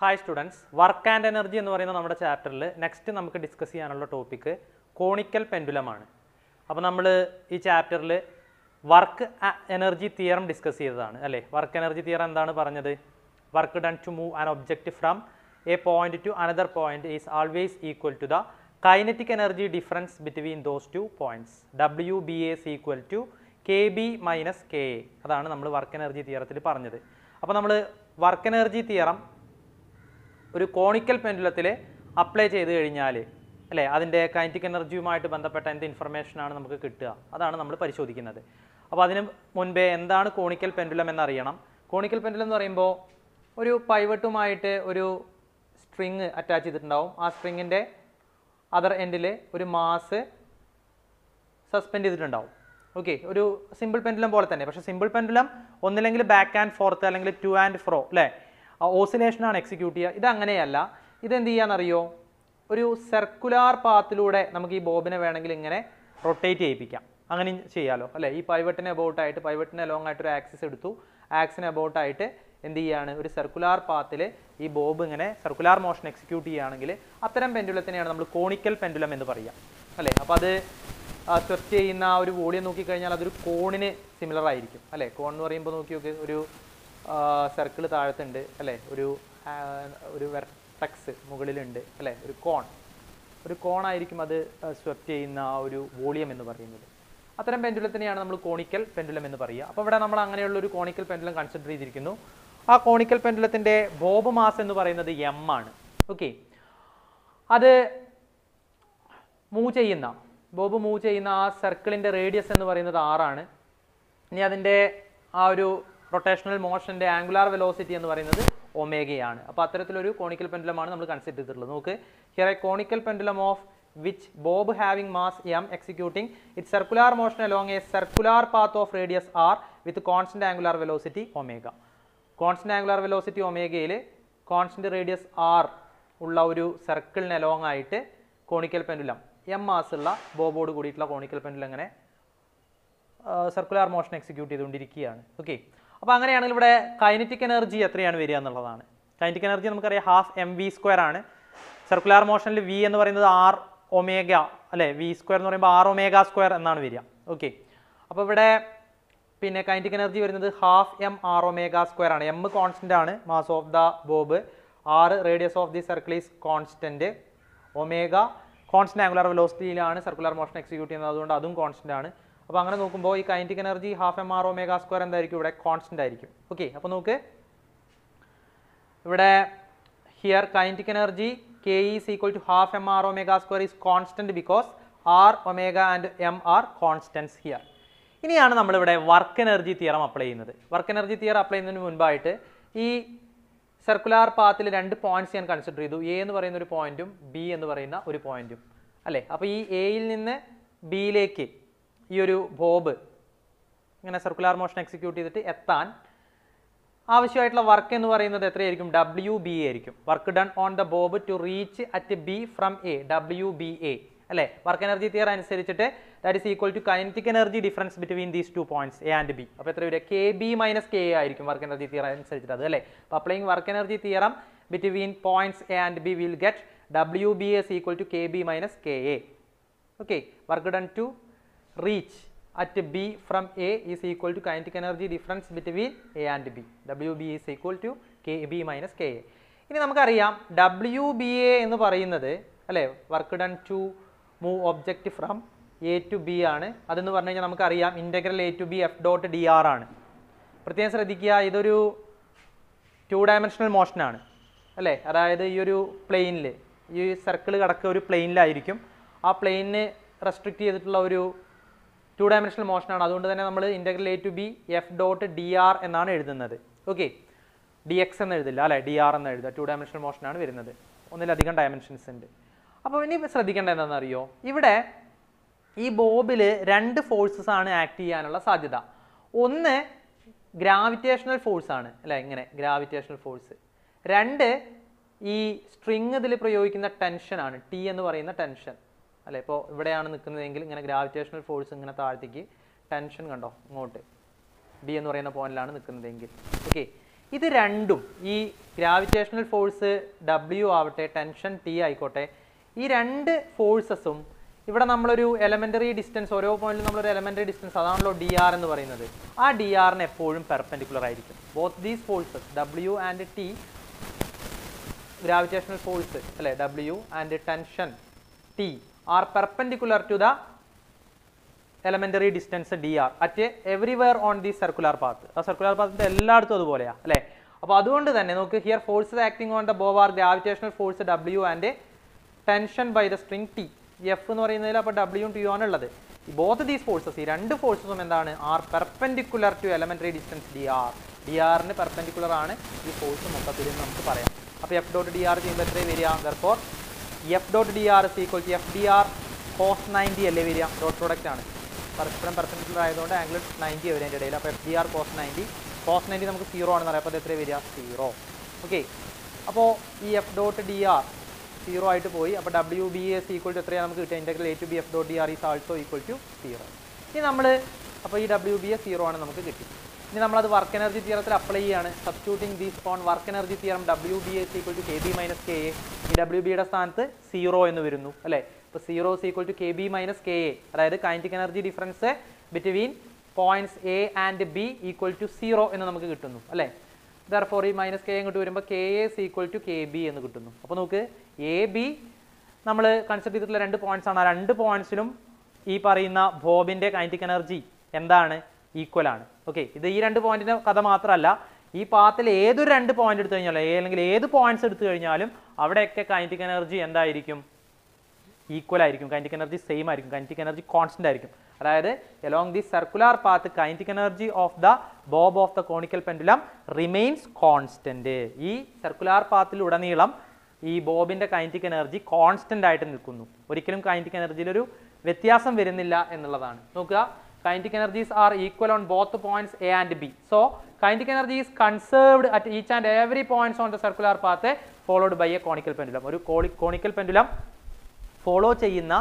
Hi students work and energy എന്ന് പറയുന്ന നമ്മുടെ ചാപ്റ്ററിൽ നെക്സ്റ്റ് നമുക്ക് ഡിസ്കസ് ചെയ്യാനുള്ള ടോപ്പിക്ക് കോണിക്കൽ പെൻഡുലമാണ്. അപ്പോൾ നമ്മൾ ഈ ചാപ്റ്ററിൽ വർക്ക് എനർജി തിയറം ഡിസ്കസ് ചെയ്തതാണ് അല്ലേ? വർക്ക് എനർജി തിയറം എന്താണ് പറഞ്ഞത്? Work done to move an object from a point to another point is always equal to the kinetic energy difference between those two points W B is equal to K B minus K A അതാണ് നമ്മൾ work energy തിയറത്തിൽ പറഞ്ഞത്. അപ്പോൾ നമ്മൾ work energy theorem ഒരു conical പെൻഡുലത്തിൽ apply ചെയ്ത് കഴിഞ്ഞാൽ അല്ലേ? അതിന്റെ കൈനറ്റിക് എനർജിയുമായിട്ട് ബന്ധപ്പെട്ട എന്ത് ഇൻഫർമേഷനാണ് നമുക്ക് കിട്ടുക? അതാണ് നമ്മൾ പരിശോധിക്കുന്നത്. അപ്പോൾ അതിന് മുൻപേ എന്താണ് കോണിക്കൽ പെൻഡുലം എന്നറിയണം. കോണിക്കൽ പെൻഡുലം എന്ന് പറയുമ്പോൾ ഒരു പൈവട്ടുമായിട്ട് ഒരു സ്ട്രിങ് അറ്റാച്ച് ചെയ്തിട്ടുണ്ടാവും. ആ സ്ട്രിങ്ങിന്റെ അതർ എൻഡിൽ ഒരു മാസ് സസ്പെൻഡ് ചെയ്തിട്ടുണ്ടാവും. ഓക്കെ ഒരു സിമ്പിൾ പെൻഡുലം പോലെ തന്നെ. പക്ഷേ സിമ്പിൾ പെൻഡുലം ഒന്നില്ലെങ്കിൽ ബാക്ക് ആൻഡ് ഫോർത്ത് അല്ലെങ്കിൽ ടു ആൻഡ് ഫ്രോ അല്ലേ? ഓസിലേഷനാണ് എക്സിക്യൂട്ട് ചെയ്യുക. ഇതങ്ങനെയല്ല. ഇതെന്ത് ചെയ്യാന്നറിയോ ഒരു സർക്കുലാർ പാത്തിലൂടെ നമുക്ക് ഈ ബോബിനെ വേണമെങ്കിൽ ഇങ്ങനെ റൊട്ടേറ്റ് ചെയ്യിപ്പിക്കാം. അങ്ങനെ ചെയ്യാമല്ലോ അല്ലേ? ഈ പൈവട്ടിനെ അബൌട്ടായിട്ട് പൈവട്ടിനെ അലോങ് ആയിട്ട് ഒരു ആക്സിസ് എടുത്തു. ആക്സിന് അബൌട്ടായിട്ട് എന്ത് ചെയ്യാണ് ഒരു സർക്കുലാർ പാത്തിൽ ഈ ബോബ് ഇങ്ങനെ സർക്കുലാർ മോഷൻ എക്സിക്യൂട്ട് ചെയ്യുകയാണെങ്കിൽ അത്തരം പെൻഡുലത്തിനെയാണ് നമ്മൾ കോണിക്കൽ പെൻഡുലം എന്ന് പറയുക. അല്ലേ? അപ്പോൾ അത് സ്വെപ്റ്റ് ചെയ്യുന്ന ആ ഒരു വോളിയം നോക്കിക്കഴിഞ്ഞാൽ അതൊരു കോണിന് സിമിലർ ആയിരിക്കും. അല്ലേ? കോൺ എന്ന് പറയുമ്പോൾ നോക്കി നോക്കി ഒരു സർക്കിൾ താഴത്തുണ്ട് അല്ലേ? ഒരു ഒരു വെർട്ടക്സ് മുകളിലുണ്ട് അല്ലേ? ഒരു കോൺ. ഒരു കോണായിരിക്കും അത് സ്വെപ്റ്റ് ചെയ്യുന്ന ആ ഒരു വോളിയം എന്ന് പറയുന്നത്. അത്തരം പെൻഡുലത്തിനെയാണ് നമ്മൾ കോണിക്കൽ പെൻഡുലം എന്ന് പറയുക. അപ്പോൾ ഇവിടെ നമ്മൾ അങ്ങനെയുള്ള ഒരു കോണിക്കൽ പെൻഡുലം കൺസിഡർ ചെയ്തിരിക്കുന്നു. ആ കോണിക്കൽ പെൻഡുലത്തിന്റെ ബോബ് മാസ് എന്ന് പറയുന്നത് എം ആണ്. ഓക്കെ അത് മൂവ് ചെയ്യുന്ന ബോബ് മൂവ് ചെയ്യുന്ന ആ സർക്കിളിന്റെ റേഡിയസ് എന്ന് പറയുന്നത് ആറാണ് ഇനി അതിന്റെ ആ ഒരു റൊട്ടേഷണൽ മോഷന്റെ ആംഗുലാർ വെലോസിറ്റി എന്ന് പറയുന്നത് ഒമേഗയാണ്. അപ്പോൾ അത്തരത്തിലൊരു കോണിക്കൽ പെൻഡുലമാണ് നമ്മൾ കൺസിഡർ ചെയ്തിട്ടുള്ളത്. നോക്ക് here a conical pendulum of which bob having mass M executing it circular motion along a circular path of radius R with constant angular velocity omega constant angular velocity ഒമേഗയിൽ constant radius R ഉള്ള ഒരു സർക്കിളിന് along ആയിട്ട് conical pendulum M mass ഉള്ള ബോബോട് കൂടിയിട്ടുള്ള conical pendulum ഇങ്ങനെ circular motion execute ചെയ്തുകൊണ്ടിരിക്കുകയാണ്. Okay അപ്പോൾ അങ്ങനെയാണെങ്കിൽ ഇവിടെ കൈനറ്റിക് എനർജി എത്രയാണ് വരിക എന്നുള്ളതാണ്. കൈനറ്റിക് എനർജി നമുക്കറിയാം ഹാഫ് എം വി സ്ക്വയർ ആണ് സർക്കുലാർ മോഷനിൽ വി എന്ന് പറയുന്നത് ആർ ഒമേഗ അല്ലേ? വി സ്ക്വയർ എന്ന് പറയുമ്പോൾ ആർ ഒമേഗ സ്ക്വയർ എന്നാണ് വരിക. ഓക്കെ അപ്പോൾ ഇവിടെ പിന്നെ കൈനറ്റിക് എനർജി വരുന്നത് half M R omega square ആണ്. എം കോൺസ്റ്റന്റ് ആണ് mass of the bob R radius of the circle is constant omega constant angular വെലോസിറ്റിയിലാണ് circular motion execute ചെയ്യുന്നത്. അതുകൊണ്ട് അതും കോൺസ്റ്റന്റ് ആണ്. അപ്പോൾ അങ്ങനെ നോക്കുമ്പോൾ ഈ kinetic energy half M R omega square എന്തായിരിക്കും? ഇവിടെ കോൺസ്റ്റന്റ് ആയിരിക്കും. ഓക്കെ അപ്പോൾ നോക്ക്. ഇവിടെ here kinetic energy K is equal to half M R omega square is constant because R omega and M R constants here ഇനിയാണ് നമ്മളിവിടെ work energy theorem apply ചെയ്യുന്നത്. Work energy theorem apply ചെയ്യുന്നതിന് മുൻപായിട്ട് ഈ circular പാത്തിൽ രണ്ട് points ഞാൻ consider ചെയ്തു. A എന്ന് പറയുന്ന ഒരു പോയിന്റും ബി എന്ന് പറയുന്ന ഒരു പോയിന്റും അല്ലേ? അപ്പോൾ ഈ എയിൽ നിന്ന് ബിയിലേക്ക് ഈ ഒരു ബോബ് ഇങ്ങനെ സർക്കുലർ മോഷൻ എക്സിക്യൂട്ട് ചെയ്തിട്ട് എത്താൻ ആവശ്യമായിട്ടുള്ള വർക്ക് എന്ന് പറയുന്നത് എത്രയായിരിക്കും? ഡബ്ല്യു ബി ആയിരിക്കും. Work done on the bob to reach at B from A W B A അല്ലേ? വർക്ക് എനർജി തിയർ അനുസരിച്ചിട്ട് that is equal to kinetic energy difference between these two points A and B അപ്പോൾ എത്ര വരിക? K B minus K ആയിരിക്കും work energy തിയർ അനുസരിച്ചിട്ട് അത് അല്ലേ? അപ്പോൾ applying work energy theorem between points A and B will get W B is equal to K B minus K A okay work done to reach at b from a is equal to kinetic energy difference between a and b. Wb is equal to kb minus ka ഇനി നമുക്കറിയാം W B A എന്ന് പറയുന്നത് അല്ലേ work done to move object from A to B ആണ്. അതെന്ന് പറഞ്ഞു കഴിഞ്ഞാൽ നമുക്കറിയാം integral A to B F dot D R ആണ്. പ്രത്യേകം ശ്രദ്ധിക്കുക ഇതൊരു ടു ഡയമെൻഷണൽ മോഷനാണ് അല്ലേ? അതായത് ഈ ഒരു പ്ലെയിനിൽ ഈ സർക്കിൾ കിടക്കുക ഒരു പ്ലെയിനിലായിരിക്കും ആ പ്ലെയിനിന് റെസ്ട്രിക്റ്റ് ചെയ്തിട്ടുള്ള ഒരു ടു ഡയമെൻഷണൽ മോഷനാണ് അതുകൊണ്ട് തന്നെ നമ്മൾ integral A to B F dot D R എന്നാണ് എഴുതുന്നത്. ഓക്കെ ഡി എക്സ് എന്ന് എഴുതില്ല അല്ലേ? ഡി ആർ എന്ന് എഴുതുക. ടു ഡയമെൻഷണൽ മോഷനാണ് വരുന്നത്. ഒന്നിലധികം ഡയമെൻഷൻസ് ഉണ്ട്. അപ്പോൾ ഇനി ശ്രദ്ധിക്കേണ്ടത് എന്താണെന്ന് അറിയോ ഇവിടെ ഈ ബോബിൽ രണ്ട് ഫോഴ്സസ് ആണ് ആക്ട് ചെയ്യാനുള്ള സാധ്യത. ഒന്ന് ഗ്രാവിറ്റേഷണൽ ഫോഴ്സ് ആണ്. അല്ലേ? ഇങ്ങനെ ഗ്രാവിറ്റേഷണൽ ഫോഴ്സ് രണ്ട് ഈ സ്ട്രിങ് ഇതിൽ പ്രയോഗിക്കുന്ന ടെൻഷനാണ് ടി എന്ന് പറയുന്ന ടെൻഷൻ അല്ലേ? ഇപ്പോൾ ഇവിടെയാണ് നിൽക്കുന്നതെങ്കിൽ ഇങ്ങനെ ഗ്രാവിറ്റേഷണൽ ഫോഴ്സ് ഇങ്ങനെ താഴ്ത്തേക്ക് ടെൻഷൻ കണ്ടോ? ഇങ്ങോട്ട്. ബി എന്ന് പറയുന്ന പോയിന്റിലാണ് നിൽക്കുന്നതെങ്കിൽ. ഓക്കെ ഇത് രണ്ടും ഈ ഗ്രാവിറ്റേഷണൽ ഫോഴ്സ് ഡബ്ല്യു ആവട്ടെ ടെൻഷൻ ടി ആയിക്കോട്ടെ ഈ രണ്ട് ഫോഴ്സസും ഇവിടെ നമ്മളൊരു എലമെന്ററി ഡിസ്റ്റൻസ് ഓരോ പോയിന്റിലും നമ്മളൊരു എലമെന്ററി ഡിസ്റ്റൻസ് അതാണല്ലോ ഡി ആർ എന്ന് പറയുന്നത്. ആ ഡി ആറിന് എപ്പോഴും പെർപെൻഡിക്കുലർ ആയിരിക്കും. Both these forces W and T gravitational force അല്ലേ? W and tension T are perpendicular to the elementary distance dr at everywhere on the circular path. ആ circular പാത്തിന്റെ എല്ലായിടത്തും അതുപോലെയാ അല്ലേ? അപ്പോൾ അതുകൊണ്ട് തന്നെ നമുക്ക് here force acting on the bob are gravitational force W and tension by the string T F എന്ന് പറയുന്നതിൽ അപ്പോൾ ഡബ്ല്യു ടി ആണ് ഉള്ളത്. ബോത്ത് ദീസ് ഫോഴ്സസ് ഈ രണ്ട് ഫോഴ്സസും എന്താണ്? Are perpendicular to elementary distance D R D ആറിന് പെർപെൻഡിക്കുലർ ആണ് ഈ ഫോഴ്സ് മൊത്തത്തിൽ നമുക്ക് പറയാം. അപ്പോൾ എഫ് ഡോട്ട് ഡി ആർ ചെയ്യുമ്പോൾ എത്രയും വരിക? Therefore F dot D R is equal to F D R cos ninety അല്ലേ വരിക? ഡോട്ട് പ്രൊഡക്റ്റ് ആണ്. പരസ്പരം പെർസെന്റേജ് ആയതുകൊണ്ട് ആംഗിൾ നയന്റി വരും അതിന്റെ ഇടയിൽ. അപ്പോൾ F D R cos ninety cos ninety നമുക്ക് സീറോ ആണെന്ന് പറയാം. അപ്പോൾ അത് എത്ര വരിക? സീറോ ഓക്കെ അപ്പോൾ ഈ F dot D R zero ആയിട്ട് പോയി. അപ്പോൾ W B is equal to എത്രയാണ് നമുക്ക് കിട്ടുക? Integral A to B F dot D R is also equal to zero ഇനി നമ്മൾ അപ്പോൾ ഈ ഡബ്ല്യു ബി എസ് സീറോ ആണ് നമുക്ക് കിട്ടി. ഇനി നമ്മളത് വർക്ക് എനർജി തിയറത്തിൽ അപ്ലൈ ചെയ്യാണ്. Substituting these from work energy theorem W B is equal to K B minus K A ഈ ഡബ്ല്യു ബിയുടെ സ്ഥാനത്ത് സീറോ എന്ന് വരുന്നു അല്ലേ? ഇപ്പോൾ zero is equal to K B minus K A അതായത് kinetic energy difference between points A and B equal to zero എന്ന് നമുക്ക് കിട്ടുന്നു അല്ലേ? ദർഫോർ ഈ മൈനസ് കെ ഇങ്ങോട്ട് വരുമ്പോൾ K is equal to K B എന്ന് കിട്ടുന്നു. അപ്പോൾ നമുക്ക് എ ബി നമ്മൾ കൺസെപ്റ്റ് ചെയ്തിട്ടുള്ള രണ്ട് പോയിന്റ്സ് ആണ്. ആ രണ്ട് പോയിന്റ്സിലും ഈ പറയുന്ന ബോബിന്റെ കൈനറ്റിക് എനർജി എന്താണ്? ഈക്വൽ ആണ്. ഓക്കെ ഇത് ഈ രണ്ട് പോയിന്റിന്റെ കഥ മാത്രമല്ല ഈ പാത്തിൽ ഏതൊരു രണ്ട് പോയിന്റ് എടുത്തു കഴിഞ്ഞാലും അല്ലെങ്കിൽ ഏത് പോയിന്റ്സ് എടുത്തു കഴിഞ്ഞാലും അവിടെയൊക്കെ കൈനറ്റിക് എനർജി എന്തായിരിക്കും? ഈക്വൽ ആയിരിക്കും. കൈനറ്റിക് എനർജി സെയിം ആയിരിക്കും. കൈനറ്റിക് എനർജി കോൺസ്റ്റന്റ് ആയിരിക്കും. അതായത് along the circular path kinetic energy of the bob of the conical pendulum remains constant ഈ സർക്കുലർ പാത്തിലുടനീളം ഈ ബോബിന്റെ കൈനറ്റിക് എനർജി കോൺസ്റ്റന്റ് ആയിട്ട് നിൽക്കുന്നു. ഒരിക്കലും കൈനറ്റിക് എനർജിയിൽ ഒരു വ്യത്യാസം വരുന്നില്ല എന്നുള്ളതാണ്. നോക്കുക kinetic energies are equal on both points A and B so kinetic energy is conserved at each and every points on the circular path followed by a conical pendulum ഒരു കോണിക്കൽ പെൻഡുലം ഫോളോ ചെയ്യുന്ന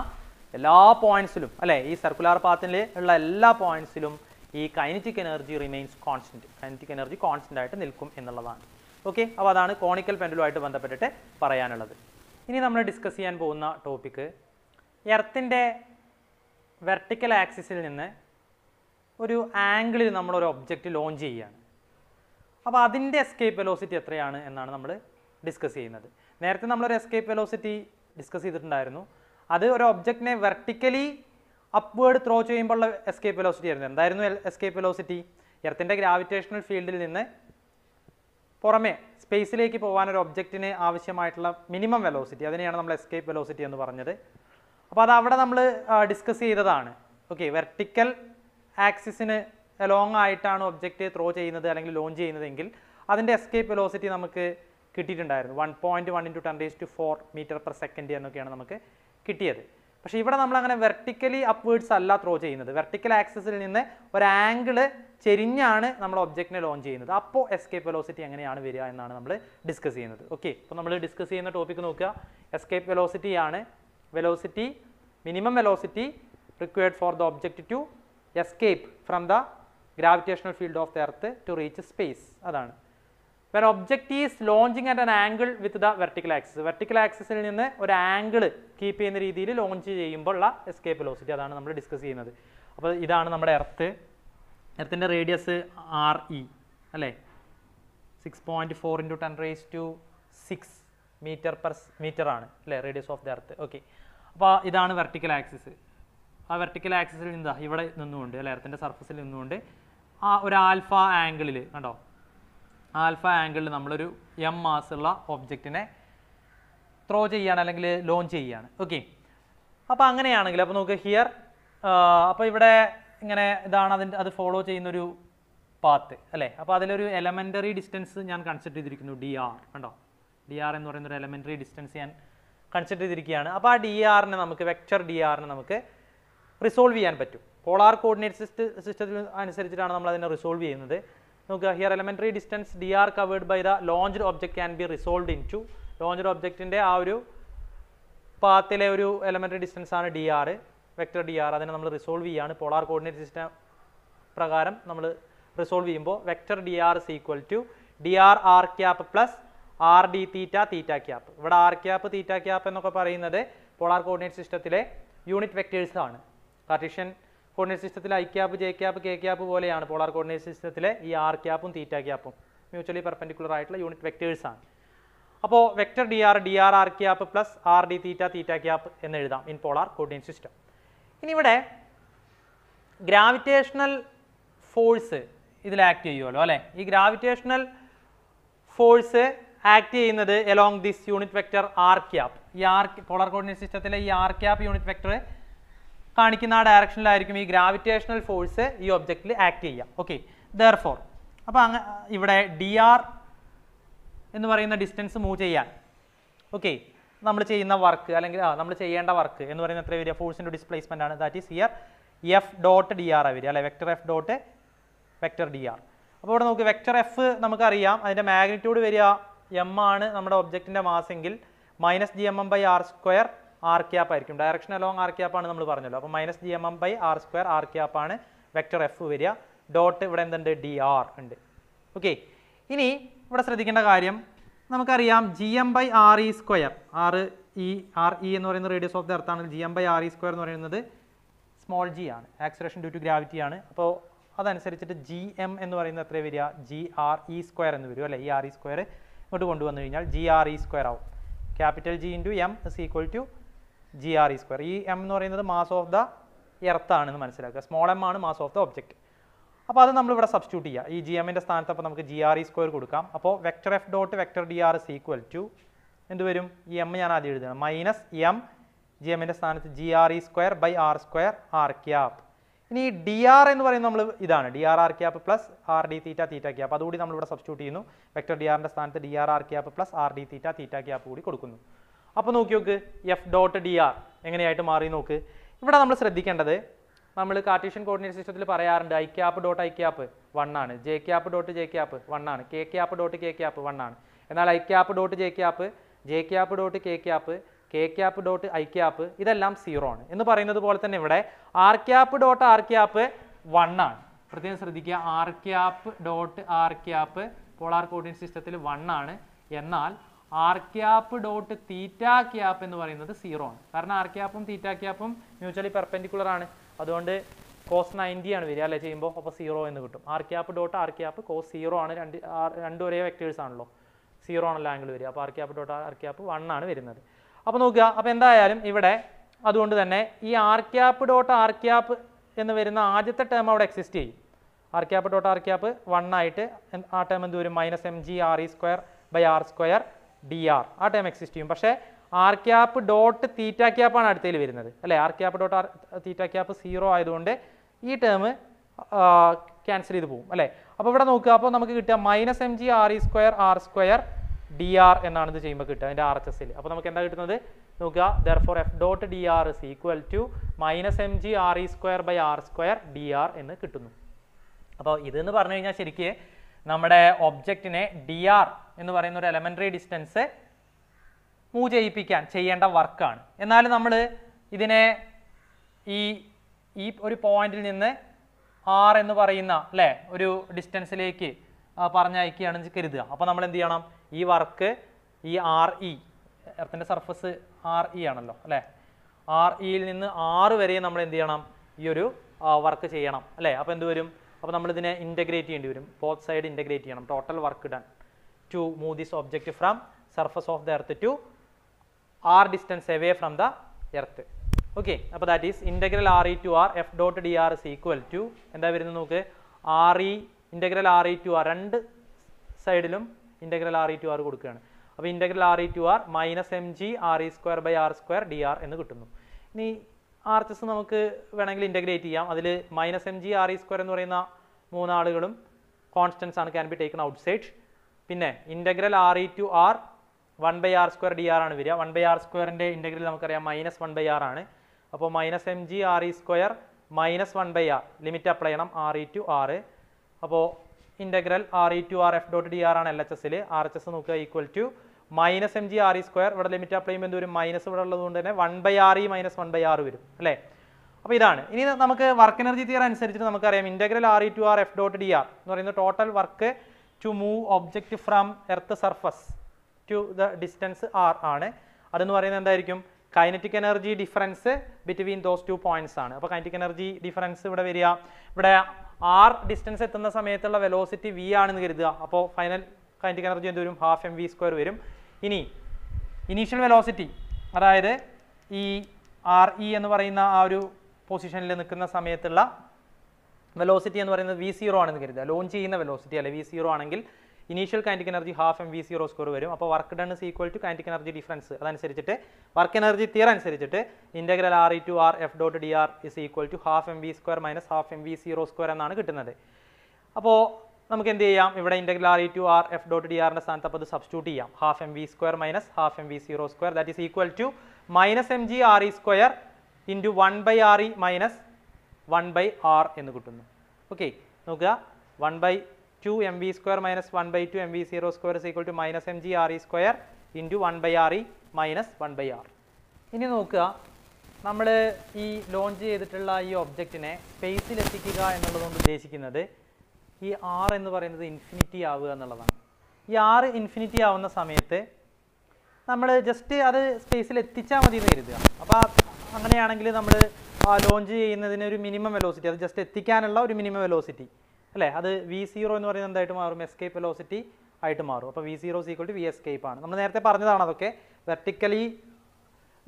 എല്ലാ പോയിന്റ്സിലും അല്ലെ? ഈ circular പാത്തിൽ ഉള്ള എല്ലാ പോയിന്റ്സിലും ഈ kinetic energy remains constant kinetic energy constant ആയിട്ട് നിൽക്കും എന്നുള്ളതാണ്. ഓക്കെ അപ്പോൾ അതാണ് കോണിക്കൽ പെൻഡുലുമായിട്ട് ബന്ധപ്പെട്ടിട്ട് പറയാനുള്ളത്. ഇനി നമ്മൾ ഡിസ്കസ് ചെയ്യാൻ പോകുന്ന ടോപ്പിക്ക് എർത്തിന്റെ വെർട്ടിക്കൽ ആക്സിസിൽ നിന്ന് ഒരു ആംഗിളിൽ നമ്മൾ ഒരു ഒബ്ജക്റ്റ് ലോഞ്ച് ചെയ്യുകയാണ് അപ്പോൾ അതിന്റെ എസ്കേപ്പ് വെലോസിറ്റി എത്രയാണ് എന്നാണ് നമ്മൾ ഡിസ്കസ് ചെയ്യുന്നത്. നേരത്തെ നമ്മളൊരു എസ്കേപ്പ് വെലോസിറ്റി ഡിസ്കസ് ചെയ്തിട്ടുണ്ടായിരുന്നു. അത് ഒരു ഒബ്ജക്റ്റിനെ വെർട്ടിക്കലി അപ്വേഡ് ത്രോ ചെയ്യുമ്പോഴുള്ള എസ്കേപ്പ് വെലോസിറ്റി ആയിരുന്നു. എന്തായിരുന്നു എസ്കേപ്പ് വെലോസിറ്റി എർത്തിന്റെ ഗ്രാവിറ്റേഷണൽ ഫീൽഡിൽ നിന്ന് പുറമേ സ്പേസിലേക്ക് പോകാൻ ഒരു ഒബ്ജക്റ്റിന് ആവശ്യമായിട്ടുള്ള മിനിമം വെലോസിറ്റി അതിനെയാണ് നമ്മൾ എസ്കേപ്പ് വെലോസിറ്റി എന്ന് പറഞ്ഞത്. അപ്പോൾ അത് അവിടെ നമ്മൾ ഡിസ്കസ് ചെയ്തതാണ്. ഓക്കെ വെർട്ടിക്കൽ ആക്സിസിന് ലോങ് ആയിട്ടാണ് ഒബ്ജക്റ്റ് ത്രോ ചെയ്യുന്നത് അല്ലെങ്കിൽ ലോഞ്ച് ചെയ്യുന്നതെങ്കിൽ അതിന്റെ എസ്കേപ്പ് വെലോസിറ്റി നമുക്ക് കിട്ടിയിട്ടുണ്ടായിരുന്നു. One point one into ten days to four meter per second എന്നൊക്കെയാണ് നമുക്ക് കിട്ടിയത്. പക്ഷേ ഇവിടെ നമ്മൾ അങ്ങനെ വെർട്ടിക്കലി അപ്വേഡ്സ് അല്ല ത്രോ ചെയ്യുന്നത്. വെർട്ടിക്കൽ ആക്സിസിൽ നിന്ന് ഒരു ആംഗിൾ ചെരിഞ്ഞാണ് നമ്മൾ ഒബ്ജക്റ്റിനെ ലോഞ്ച് ചെയ്യുന്നത്. അപ്പോൾ എസ്കേപ്പ് വെലോസിറ്റി എങ്ങനെയാണ് വരിക എന്നാണ് നമ്മൾ ഡിസ്കസ് ചെയ്യുന്നത്. ഓക്കെ അപ്പോൾ നമ്മൾ ഡിസ്കസ് ചെയ്യുന്ന ടോപ്പിക്ക് നോക്കുക. എസ്കേപ്പ് വെലോസിറ്റി ആണ്. Velocity minimum velocity required for the object to escape from the gravitational field of the earth to reach space അതാണ്. When object is launching at an angle with the vertical axis vertical ആക്സിസിൽ നിന്ന് ഒരു angle keep ചെയ്യുന്ന രീതിയിൽ launch ചെയ്യുമ്പോൾ ഉള്ള escape velocity അതാണ് നമ്മൾ ഡിസ്കസ് ചെയ്യുന്നത്. അപ്പോൾ ഇതാണ് നമ്മുടെ എർത്ത് എർത്തിന്റെ റേഡിയസ് ആർ ഇ അല്ലേ? Six point four into ten raise to six metre per metre ആണ് അല്ലേ? Radius of the earth okay അപ്പോൾ ഇതാണ് വെർട്ടിക്കൽ ആക്സിസ് ആ വെർട്ടിക്കൽ ആക്സിസിൽ നിന്നാ ഇവിടെ നിന്നുകൊണ്ട് അല്ലെ എർത്തിന്റെ സർഫസിൽ നിന്നുകൊണ്ട് ആ ഒരു ആൽഫ ആംഗിളിൽ കണ്ടോ? ആൽഫ ആംഗിളിൽ നമ്മളൊരു എം മാസ് ഉള്ള ഒബ്ജക്റ്റിനെ ത്രോ ചെയ്യാണ് അല്ലെങ്കിൽ ലോഞ്ച് ചെയ്യുകയാണ് ഓക്കെ അപ്പോൾ അങ്ങനെയാണെങ്കിൽ അപ്പോൾ നമുക്ക് ഹിയർ അപ്പോൾ ഇവിടെ ഇങ്ങനെ ഇതാണ് അതിന്റെ അത് ഫോളോ ചെയ്യുന്നൊരു പാത്ത് അല്ലേ? അപ്പോൾ അതിലൊരു എലമെന്ററി ഡിസ്റ്റൻസ് ഞാൻ കൺസിഡർ ചെയ്തിരിക്കുന്നു ഡി ആർ കണ്ടോ? ഡി ആർ എന്ന് പറയുന്ന ഒരു എലമെന്ററി ഡിസ്റ്റൻസ് ഞാൻ കൺസിഡർ ചെയ്തിരിക്കുകയാണ്. അപ്പോൾ ആ ഡി ആറിനെ നമുക്ക് വെക്ചർ ഡി ആറിനെ നമുക്ക് റിസോൾവ് ചെയ്യാൻ പറ്റും. പോളാർ കോർഡിനേറ്റ് സിസ്റ്റ സിസ്റ്റത്തിൽ അനുസരിച്ചിട്ടാണ് നമ്മൾ അതിനെ റിസോൾവ് ചെയ്യുന്നത്. നോക്കുക here elementary distance D R covered by the launched object can be resolved into launched ഒബ്ജക്റ്റിന്റെ ആ ഒരു പാത്തിലെ ഒരു എലമെന്ററി ഡിസ്റ്റൻസ് ആണ് D R vector D R അതിനെ നമ്മൾ റിസോൾവ് ചെയ്യാണ് പോളാർ കോർഡിനേറ്റ് സിസ്റ്റം പ്രകാരം നമ്മൾ റിസോൾവ് ചെയ്യുമ്പോൾ vector D R is equal to D R R cap plus R D theta theta cap ഇവിടെ ആർ ക്യാപ്പ് തീറ്റ ക്യാപ്പ് എന്നൊക്കെ പറയുന്നത് പോളാർ കോർഡിനേറ്റ് സിസ്റ്റത്തിലെ യൂണിറ്റ് വെക്റ്റേഴ്സ് ആണ്. കാർട്ടീഷ്യൻ കോർഡിനേറ്റ് സിസ്റ്റത്തിലെ I cap J cap K cap പോലെയാണ് polar coordinate സിസ്റ്റത്തിലെ ഈ R ക്യാപ്പും തീറ്റ ക്യാപ്പും മ്യൂച്വലി പെർപെൻഡിക്കുലർ ആയിട്ടുള്ള യൂണിറ്റ് വെക്ടേഴ്സ് ആണ്. അപ്പോൾ vector D R D R R cap plus R D theta theta cap എന്ന് എഴുതാം ഇൻ പോളാർ കോർഡിനേറ്റ് സിസ്റ്റം ഇനി ഇവിടെ ഗ്രാവിറ്റേഷണൽ ഫോഴ്സ് ഇതിൽ ആക്ട് ചെയ്യുമല്ലോ അല്ലേ? ഈ ഗ്രാവിറ്റേഷണൽ ഫോഴ്സ് ആക്ട് ചെയ്യുന്നത് along this unit vector R cap ഈ ആർ പോളാർ കോർഡിനേറ്റ് സിസ്റ്റത്തിലെ ഈ ആർ ക്യാപ്പ് യൂണിറ്റ് വെക്ടർ കാണിക്കുന്ന ആ ഡയറക്ഷനിലായിരിക്കും ഈ ഗ്രാവിറ്റേഷണൽ ഫോഴ്സ് ഈ ഒബ്ജക്റ്റിൽ ആക്ട് ചെയ്യുക. ഓക്കെ ദർ ഫോർ അപ്പോൾ അങ്ങ് ഇവിടെ ഡി ആർ എന്ന് പറയുന്ന ഡിസ്റ്റൻസ് മൂവ് ചെയ്യാൻ. ഓക്കെ നമ്മൾ ചെയ്യുന്ന വർക്ക് അല്ലെങ്കിൽ ആ നമ്മൾ ചെയ്യേണ്ട വർക്ക് എന്ന് പറയുന്ന എത്ര വരിക? ഫോഴ്സിന്റെ ഡിസ്പ്ലേസ്മെന്റ് ആണ്. That is here F dot D R വരിക അല്ലെ? Vector F dot vector D R അപ്പോൾ ഇവിടെ നമുക്ക് വെക്ടർ എഫ് നമുക്കറിയാം. അതിന്റെ മാഗ്നിറ്റ്യൂഡ് വരിക എം ആണ് നമ്മുടെ ഒബ്ജക്റ്റിന്റെ മാസ് എങ്കിൽ. Minus G M M by R square R cap ആയിരിക്കും. ഡയറക്ഷൻ അലോങ് ആർ ക്യാപ്പാണ് നമ്മൾ പറഞ്ഞല്ലോ. അപ്പോൾ minus G M M by R square R ക്യാപ്പാണ് vector F വരിക. ഡോട്ട് ഇവിടെ എന്തുണ്ട്? ഡി ആർ ഉണ്ട്. ഓക്കെ ഇനി ഇവിടെ ശ്രദ്ധിക്കേണ്ട കാര്യം നമുക്കറിയാം G M by R E square R E R E എന്ന് പറയുന്ന റേഡിയസ് ഓഫ് ദി എർത്ത് ആണ് G M by R E square എന്ന് പറയുന്നത് സ്മോൾ ജി ആണ്. ആക്സിലേഷൻ ഡ്യൂ ടു ഗ്രാവിറ്റി ആണ്. അപ്പോൾ അതനുസരിച്ചിട്ട് ജി എം എന്ന് പറയുന്നത് എത്ര വരിക? ജി ആർ ഇ സ്ക്വയർ എന്ന് വരും അല്ലേ? ഈ ആർ ഇ സ്ക്വയർ ഇങ്ങോട്ട് കൊണ്ടുവന്നു കഴിഞ്ഞാൽ ജി ആർ ഇ സ്ക്വയർ ആവും. Capital G into M is equal to G R E square ഈ എം എന്ന് പറയുന്നത് മാസ് ഓഫ് ദ എർത്ത് ആണെന്ന് മനസ്സിലാക്കുക. സ്മോൾ എം ആണ് മാസ് ഓഫ് ദ ഒബ്ജക്റ്റ് അപ്പോൾ അത് നമ്മൾ ഇവിടെ സബ്സ്റ്റിറ്റ്യൂട്ട് ചെയ്യുക. ഈ ജി എമ്മിന്റെ സ്ഥാനത്ത് അപ്പോൾ നമുക്ക് ജി ആർ ഇ സ്ക്വയർ കൊടുക്കാം. അപ്പോൾ vector F dot vector D R is equal to എന്ത് വരും? ഈ എം ഞാൻ ആദ്യം എഴുതണം. മൈനസ് എം ജി എമ്മിന്റെ സ്ഥാനത്ത് G R E square by R square R cap ഇനി ഈ ഡി ആർ എന്ന് പറയുന്നത് നമ്മൾ ഇതാണ്. D R R cap plus R D theta theta cap അതുകൂടി നമ്മൾ ഇവിടെ സബ്സ്റ്റിറ്റ്യൂട്ട് ചെയ്യുന്നു. വെക്ടർ ഡി ആറിന്റെ സ്ഥാനത്ത് D R R cap plus R D theta theta cap കൂടി കൊടുക്കുന്നു. അപ്പോൾ നോക്കി നോക്ക് എഫ് ഡോട്ട് ഡി ആർ എങ്ങനെയായിട്ട് മാറി നോക്ക്. ഇവിടെ നമ്മൾ ശ്രദ്ധിക്കേണ്ടത് നമ്മൾ കാർട്ടീഷ്യൻ കോർഡിനേറ്റ് സിസ്റ്റത്തിൽ പറയാറുണ്ട് I cap dot I cap one ആണ്. J cap dot J cap one ആണ്. K cap dot K cap one ആണ്. എന്നാൽ I cap dot J cap J cap dot K cap K cap dot I cap ഇതെല്ലാം zero ആണ്. എന്ന് പറയുന്നത് പോലെ തന്നെ ഇവിടെ R cap dot R cap one ആണ്. പ്രത്യേകം ശ്രദ്ധിക്കുക R cap dot R cap polar coordinate സിസ്റ്റത്തിൽ വൺ ആണ്. എന്നാൽ R cap dot theta cap എന്ന് പറയുന്നത് സീറോ ആണ്. കാരണം ആർ ക്യാപ്പും തീറ്റ ക്യാപ്പും മ്യൂച്വലി പെർപെൻഡിക്കുലർ ആണ്. അതുകൊണ്ട് കോസ് നയന്റി ആണ് വരിക അല്ലേ? ചെയ്യുമ്പോൾ അപ്പോൾ സീറോ എന്ന് കിട്ടും. R cap dot R cap cos zero ആണ്. രണ്ട് രണ്ടും ഒരേ വെക്ടേഴ്സ് ആണല്ലോ. സീറോ ആണല്ലോ ആംഗിൾ വരിക. അപ്പോൾ R cap dot R cap one ആണ് വരുന്നത്. അപ്പോൾ നോക്കുക അപ്പോൾ എന്തായാലും ഇവിടെ അതുകൊണ്ട് തന്നെ ഈ R cap dot R cap എന്ന് വരുന്ന ആദ്യത്തെ ടേം അവിടെ എക്സിസ്റ്റ് ചെയ്യും. R cap dot R cap one ആയിട്ട് ആ ടേം എന്ത് വരും? Minus M G R E square by R square D R ആ ടൈം എക്സിസ്റ്റ് ചെയ്യും. പക്ഷേ ആർ ക്യാപ്പ് ഡോട്ട് തീറ്റ ക്യാപ്പാണ് അടുത്തതിൽ വരുന്നത്. അല്ലേ? R cap dot R theta cap zero ആയതുകൊണ്ട് ഈ ടേം ക്യാൻസൽ ചെയ്ത് പോകും. അല്ലേ? അപ്പോൾ ഇവിടെ നോക്കുക. അപ്പോൾ നമുക്ക് കിട്ടുക minus M G R E square R square D R എന്നാണ് ഇത് ചെയ്യുമ്പോൾ കിട്ടുക അതിന്റെ ആർ എച്ച് എസിൽ അപ്പോൾ നമുക്ക് എന്താ കിട്ടുന്നത്? നോക്കുക. Therefore F dot D R is equal to minus M G R E square by R square D R എന്ന് കിട്ടുന്നു. അപ്പോൾ ഇതെന്ന് പറഞ്ഞു കഴിഞ്ഞാൽ ശരിക്ക് നമ്മുടെ ഒബ്ജക്റ്റിനെ ഡി ആർ എന്ന് പറയുന്ന ഒരു എലമെന്ററി ഡിസ്റ്റൻസ് മൂവ് ചെയ്യിപ്പിക്കാൻ ചെയ്യേണ്ട വർക്കാണ് എന്നാലും നമ്മൾ ഇതിനെ ഈ ഈ ഒരു പോയിന്റിൽ നിന്ന് ആർ എന്ന് പറയുന്ന അല്ലേ ഒരു ഡിസ്റ്റൻസിലേക്ക് പറഞ്ഞയക്കുകയാണെന്ന് കരുതുക. അപ്പോൾ നമ്മൾ എന്ത് ചെയ്യണം? ഈ വർക്ക് ഈ ആർ ഇ എർത്തിന്റെ സർഫസ് ആർ ഇ ആണല്ലോ അല്ലേ? ആർ ഇയിൽ നിന്ന് ആറ് വരെ നമ്മൾ എന്ത് ചെയ്യണം? ഈ ഒരു വർക്ക് ചെയ്യണം അല്ലേ? അപ്പോൾ എന്ത് വരും? അപ്പോൾ നമ്മൾ ഇതിനെ ഇന്റഗ്രേറ്റ് ചെയ്യേണ്ടി വരും. ബോത്ത് സൈഡ് ഇന്റഗ്രേറ്റ് ചെയ്യണം. Total work done to move this object from surface of the earth to R distance away from the earth okay അപ്പോൾ that is integral R E to R F dot D R is equal to എന്താ വരുന്നത് നോക്ക്? R E integral R E to R രണ്ട് സൈഡിലും integral R E to R കൊടുക്കുകയാണ്. അപ്പോൾ integral R E to R minus M G R E square by R square D R എന്ന് കിട്ടുന്നു. ഇനി ആർ എച്ച് എസ് നമുക്ക് വേണമെങ്കിൽ integrate ചെയ്യാം. അതിൽ minus M G R E square എന്ന് പറയുന്ന മൂന്നാളുകളും കോൺസ്റ്റൻസ് ആണ് can be taken outside പിന്നെ integral R E to R one by R square D R ആണ് വരിക. വൺ ബൈ ആർ സ്ക്വയറിന്റെ ഇന്റഗ്രൽ നമുക്കറിയാം മൈനസ് വൺ ബൈ ആർ ആണ്. അപ്പോൾ minus M G R E square minus one by R limit apply ചെയ്യണം R E to R അപ്പോൾ integral R E to R F dot D R ആണ് L H എസിൽ R H S നോക്കുക equal to minus M G R E square ഇവിടെ limit apply ചെയ്യുമ്പോൾ വരും minus ഇവിടെ ഉള്ളതുകൊണ്ട് തന്നെ one by R E minus one by R വരും അല്ലേ? അപ്പോൾ ഇതാണ്. ഇനി നമുക്ക് വർക്ക് എനർജി തിയർ അനുസരിച്ചിട്ട് നമുക്കറിയാം. Integral R E to R F dot D R എന്ന് പറയുന്ന total work to move object from earth surface to the distance R ആണ്. അതെന്ന് പറയുന്നത് എന്തായിരിക്കും? Kinetic energy difference between those two points ആണ്. അപ്പോൾ കൈനറ്റിക് എനർജി ഡിഫറൻസ് ഇവിടെ വരിക. ഇവിടെ ആർ ഡിസ്റ്റൻസ് എത്തുന്ന സമയത്തുള്ള വെലോസിറ്റി വി ആണെന്ന് കരുതുക. അപ്പോൾ ഫൈനൽ കൈനറ്റിക് എനർജി എന്ത് വരും ഹാഫ് എം വി സ്ക്വയർ വരും. ഇനി ഇനീഷ്യൽ വെലോസിറ്റി അതായത് ഈ ആർ ഇ എന്ന് പറയുന്ന ആ ഒരു പൊസിഷനിൽ നിൽക്കുന്ന സമയത്തുള്ള വെലോസിറ്റി എന്ന് പറയുന്നത് വി സീറോ ആണെന്ന് കരുതുക. ലോഞ്ച് ചെയ്യുന്ന വെലോസിറ്റി അല്ലെ വി സീറോ ആണെങ്കിൽ initial kinetic energy half M V zero square വരും. അപ്പോൾ work done is equal to kinetic energy difference അതനുസരിച്ചിട്ട് വർക്ക് എനർജി തിയർ അനുസരിച്ചിട്ട് integral R E to R F dot D R is equal to half M V square minus half M V zero square എന്നാണ് കിട്ടുന്നത്. അപ്പോൾ നമുക്ക് എന്ത് ചെയ്യാം? ഇവിടെ integral R E to R F dot D ആറിന്റെ സ്ഥാനത്ത് അപ്പോൾ അത് സബ്സ്റ്റിറ്റ്യൂട്ട് ചെയ്യാം. Half M V square minus half M V zero square that is equal to minus M G R E square into one by R E minus one by R എന്ന് കിട്ടുന്നു. Okay നോക്കുക. One by two M V square minus one by two M V zero square is equal to minus M G R E square into one by R E minus one by R ഇനി നോക്കുക. നമ്മൾ ഈ launch ചെയ്തിട്ടുള്ള ഈ ഒബ്ജക്റ്റിനെ സ്പേസിൽ എത്തിക്കുക എന്നുള്ളതുകൊണ്ട് ഉദ്ദേശിക്കുന്നത് ഈ ആർ എന്ന് പറയുന്നത് ഇൻഫിനിറ്റി ആവുക എന്നുള്ളതാണ്. ഈ ആർ ഇൻഫിനിറ്റി ആവുന്ന സമയത്ത് നമ്മൾ ജസ്റ്റ് അത് സ്പേസിൽ എത്തിച്ചാൽ മതി എന്ന് കരുതുക. അപ്പോൾ അങ്ങനെയാണെങ്കിൽ നമ്മൾ ലോഞ്ച് ചെയ്യുന്നതിന് ഒരു മിനിമം വെലോസിറ്റി അത് ജസ്റ്റ് എത്തിക്കാനുള്ള ഒരു മിനിമം വെലോസിറ്റി അല്ലേ? അത് വി സീറോ എന്ന് പറയുന്നത് എന്തായിട്ട് മാറും? എസ്കേപ്പ് വെലോസിറ്റി ആയിട്ട് മാറും. അപ്പോൾ V zero is equal to V escape ആണ്. നമ്മൾ നേരത്തെ പറഞ്ഞതാണ് അതൊക്കെ. വെർട്ടിക്കലി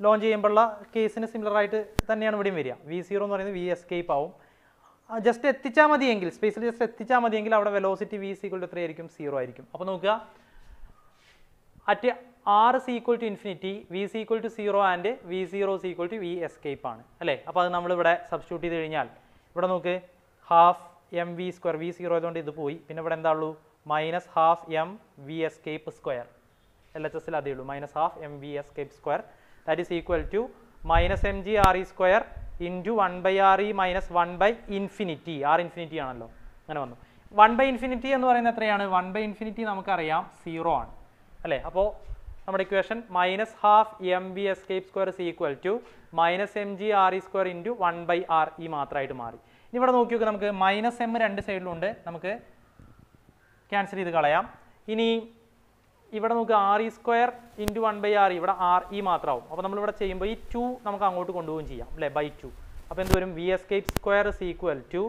ലോഞ്ച് ചെയ്യുമ്പോഴുള്ള കേസിന് സിമിലർ ആയിട്ട് തന്നെയാണ് ഇവിടെയും വരിക. വി സീറോ എന്ന് പറയുന്നത് വി എസ്കേപ്പ് ആവും. ജസ്റ്റ് എത്തിച്ചാൽ മതിയെങ്കിൽ സ്പേസിൽ ജസ്റ്റ് എത്തിച്ചാൽ മതിയെങ്കിൽ അവിടെ വെലോസിറ്റി വി സീക്വൽ ടു എത്ര ആയിരിക്കും സീറോ ആയിരിക്കും. അപ്പോൾ നോക്കുക. At R is equal to infinity V is equal to zero and V zero is equal to V escape ആണ്. അല്ലേ? അപ്പോൾ അത് നമ്മളിവിടെ സബ്സ്റ്റിറ്റ്യൂട്ട് ചെയ്ത് കഴിഞ്ഞാൽ ഇവിടെ നോക്ക് half M V square V zero ആയതുകൊണ്ട് ഇത് പോയി. പിന്നെ ഇവിടെ എന്താ ഉള്ളൂ? Minus half M V escape square L H എസിൽ അതേ ഉള്ളൂ. Minus half M V escape square that is equal to minus M G R E square into one by R E minus one by infinity R infinity ആണല്ലോ. അങ്ങനെ വന്നു. One by infinity എന്ന് പറയുന്നത് എത്രയാണ്? One by infinity നമുക്കറിയാം zero ആണ്. അല്ലേ? അപ്പോൾ നമ്മുടെ equation minus half M B escape square is equal to minus M G R E square into one by R E മാത്രമായിട്ട് മാറി. ഇനി ഇവിടെ നോക്കി നമുക്ക് മൈനസ് എം രണ്ട് സൈഡിലുണ്ട് നമുക്ക് ക്യാൻസൽ ചെയ്ത് കളയാം. ഇനി ഇവിടെ നമുക്ക് R E square into one by R ഇവിടെ ആർ ഇ മാത്രമാവും. അപ്പോൾ നമ്മളിവിടെ ചെയ്യുമ്പോൾ ഈ ടു നമുക്ക് അങ്ങോട്ട് കൊണ്ടുപോകും ചെയ്യാം അല്ലേ? ബൈ ടു അപ്പോൾ എന്ത് വരും? V escape square is equal to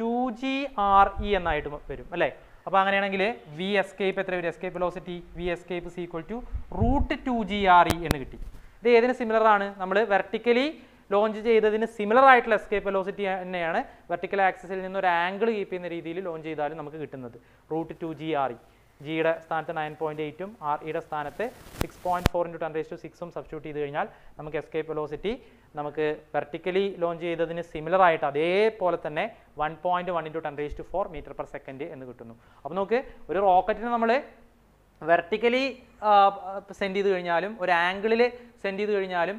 two G R E എന്നായിട്ട് വരും അല്ലേ? അപ്പോൾ അങ്ങനെയാണെങ്കിൽ വി എസ്കേപ്പ് എത്ര വരും? Escape velocity V escape is equal to root two G R E എന്ന് കിട്ടി. ഇത് ഏതിന് സിമിലർ ആണ്? നമ്മൾ വെർട്ടിക്കലി ലോഞ്ച് ചെയ്തതിന് സിമിലർ ആയിട്ടുള്ള എസ്കേപ്പ് വെലോസിറ്റി തന്നെയാണ് വെർട്ടിക്കൽ ആക്സിസിൽ നിന്ന് ഒരു ആംഗിൾ കീപ്പ് ചെയ്യുന്ന രീതിയിൽ ലോഞ്ച് ചെയ്താലും നമുക്ക് കിട്ടുന്നത് root two G R E ജിയുടെ സ്ഥാനത്ത് നയൻ പോയിന്റ് എയ്റ്റും ആർ ഇയുടെ സ്ഥാനത്ത് six point four into ten raise to സിക്സും സബ്സ്റ്റിറ്റ്യൂട്ട് ചെയ്ത് കഴിഞ്ഞാൽ നമുക്ക് എസ്കേപ്പ് വെലോസിറ്റി നമുക്ക് വെർട്ടിക്കലി ലോഞ്ച് ചെയ്തതിന് സിമിലർ ആയിട്ട് അതേപോലെ തന്നെ one point one into ten raise to four metre per second എന്ന് കിട്ടുന്നു. അപ്പോൾ നമുക്ക് ഒരു റോക്കറ്റിന് നമ്മൾ വെർട്ടിക്കലി സെൻഡ് ചെയ്ത് കഴിഞ്ഞാലും ഒരു ആംഗിളിൽ സെൻഡ് ചെയ്ത് കഴിഞ്ഞാലും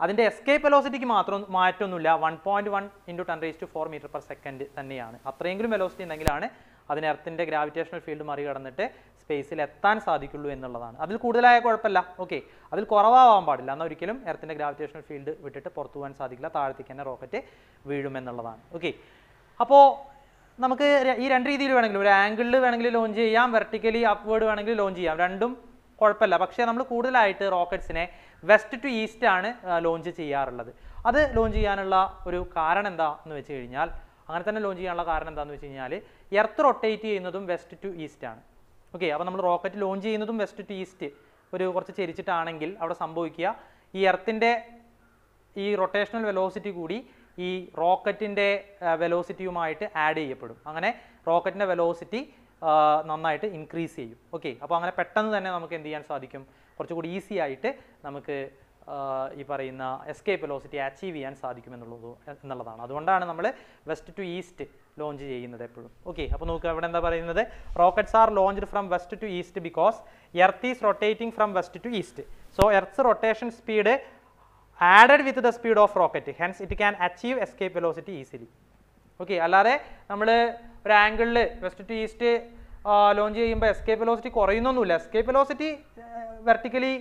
അതിന്റെ എസ്കേപ്പ് വെലോസിറ്റിക്ക് മാത്രം മാറ്റമൊന്നുമില്ല one point one into ten raise to four metre per second തന്നെയാണ്. അത്രയെങ്കിലും വെലോസിറ്റി ഉണ്ടെങ്കിലാണ് അതിന് എർത്തിന്റെ ഗ്രാവിറ്റേഷണൽ ഫീൽഡ് മറികടന്നിട്ട് സ്പേസിൽ എത്താൻ സാധിക്കുള്ളൂ എന്നുള്ളതാണ്. അതിൽ കൂടുതലായ കുഴപ്പമില്ല. ഓക്കെ. അതിൽ കുറവാവാൻ പാടില്ല. എന്നാൽ ഒരിക്കലും എർത്തിന്റെ ഗ്രാവിറ്റേഷണൽ ഫീൽഡ് വിട്ടിട്ട് പുറത്തു പോകാൻ സാധിക്കില്ല. താഴത്തേക്ക് തന്നെ റോക്കറ്റ് വീഴുമെന്നുള്ളതാണ് ഓക്കെ. അപ്പോൾ നമുക്ക് ഈ രണ്ട് രീതിയിൽ വേണമെങ്കിലും ഒരു ആംഗിളിൽ വേണമെങ്കിൽ ലോഞ്ച് ചെയ്യാം. വെർട്ടിക്കലി അപ്വേഡ് വേണമെങ്കിൽ ലോഞ്ച് ചെയ്യാം. രണ്ടും കുഴപ്പമില്ല. പക്ഷേ നമ്മൾ കൂടുതലായിട്ട് റോക്കറ്റ്സിനെ വെസ്റ്റ് ടു ഈസ്റ്റ് ആണ് ലോഞ്ച് ചെയ്യാറുള്ളത്. അത് ലോഞ്ച് ചെയ്യാനുള്ള ഒരു കാരണം എന്താ എന്ന് വെച്ച് കഴിഞ്ഞാൽ അങ്ങനെ തന്നെ ലോഞ്ച് ചെയ്യാനുള്ള കാരണം എന്താണെന്ന് വെച്ച് കഴിഞ്ഞാൽ എർത്ത് റൊട്ടേറ്റ് ചെയ്യുന്നതും വെസ്റ്റ് ടു ഈസ്റ്റ് ആണ്. ഓക്കെ അപ്പോൾ നമ്മൾ റോക്കറ്റ് ലോഞ്ച് ചെയ്യുന്നതും വെസ്റ്റ് ടു ഈസ്റ്റ് ഒരു കുറച്ച് ചരിച്ചിട്ടാണെങ്കിൽ അവിടെ സംഭവിക്കുക. ഈ എർത്തിന്റെ ഈ റൊട്ടേഷണൽ വെലോസിറ്റി കൂടി ഈ റോക്കറ്റിന്റെ വെലോസിറ്റിയുമായിട്ട് ആഡ് ചെയ്യപ്പെടും. അങ്ങനെ റോക്കറ്റിന്റെ വെലോസിറ്റി നന്നായിട്ട് ഇൻക്രീസ് ചെയ്യും. ഓക്കെ അപ്പോൾ അങ്ങനെ പെട്ടെന്ന് തന്നെ നമുക്ക് എന്ത് ചെയ്യാൻ സാധിക്കും? കുറച്ചുകൂടി ഈസി ആയിട്ട് നമുക്ക് ഈ പറയുന്ന എസ്കേപ്പ് വെലോസിറ്റി അച്ചീവ് ചെയ്യാൻ സാധിക്കും എന്നുള്ളത് എന്നുള്ളതാണ്. അതുകൊണ്ടാണ് നമ്മൾ വെസ്റ്റ് ടു ഈസ്റ്റ് ലോഞ്ച് ചെയ്യുന്നത് എപ്പോഴും. ഓക്കെ അപ്പോൾ നോക്കുക ഇവിടെ എന്താ പറയുന്നത്? Rockets are launched from west to east because earth is rotating from west to east so earth's rotation speed added with the speed of rocket hence it can achieve escape velocity easily okay അല്ലാതെ നമ്മൾ ഒരു ആംഗിളിൽ west to east launch ചെയ്യുമ്പോൾ escape velocity കുറയുന്നൊന്നുമില്ല. Escape velocity vertically